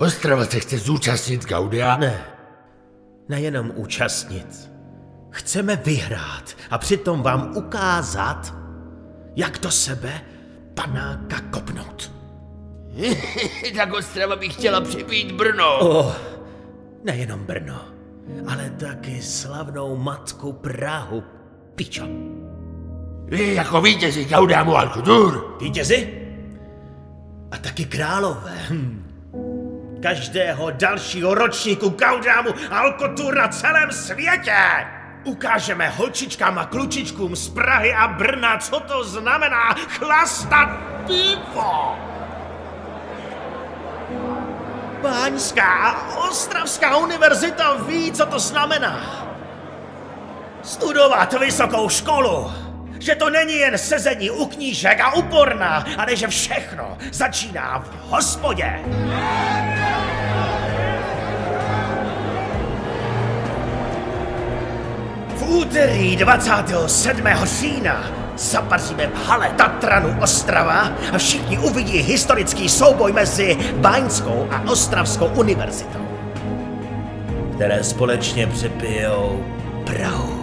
Ostrava se chce zúčastnit Gaudia? Ne, nejenom účastnit. Chceme vyhrát a přitom vám ukázat, jak do sebe panáka kopnout. tak Ostrava by chtěla připít Brno. Oh, nejenom Brno, ale taky slavnou matku Prahu. Pičo. Vy jako vítězi Gaudiamu Alkutur. Vítězi? A taky králové. Hm. Každého dalšího ročníku Gaudiamu Alkotur na celém světě! Ukážeme holčičkám a klučičkům z Prahy a Brna, co to znamená chlastat pivo! Báňská a Ostravská univerzita ví, co to znamená. Studovat vysokou školu. Že to není jen sezení u knížek a uporná, ale že všechno začíná v hospodě. V úterý 27. října zapaříme v hale Tatranu Ostrava a všichni uvidí historický souboj mezi Báňskou a Ostravskou univerzitou, které společně přepijou Prahu.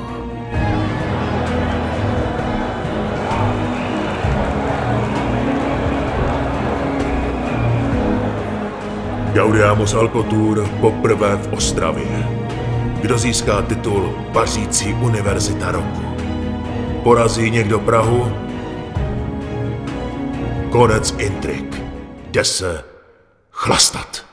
Gaudiamus Alkotur poprvé v Ostravě. Kdo získá titul Pařící univerzita roku? Porazí někdo Prahu? Konec intrik. Jde se chlastat.